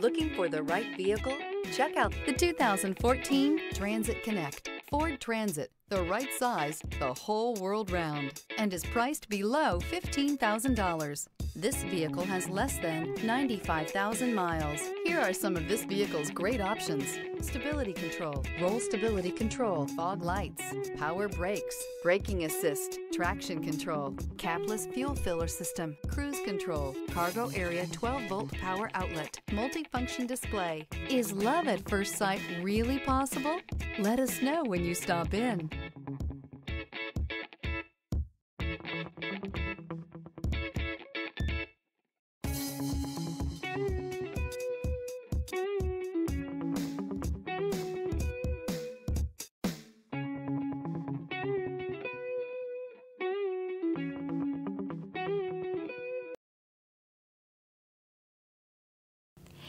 Looking for the right vehicle? Check out the 2014 Transit Connect. Ford Transit, the right size the whole world round, and is priced below $15,000. This vehicle has less than 95,000 miles. Here are some of this vehicle's great options. Stability control, roll stability control, fog lights, power brakes, braking assist, traction control, capless fuel filler system, cruise control, cargo area 12 volt power outlet, multifunction display. Is love at first sight really possible? Let us know when you stop in.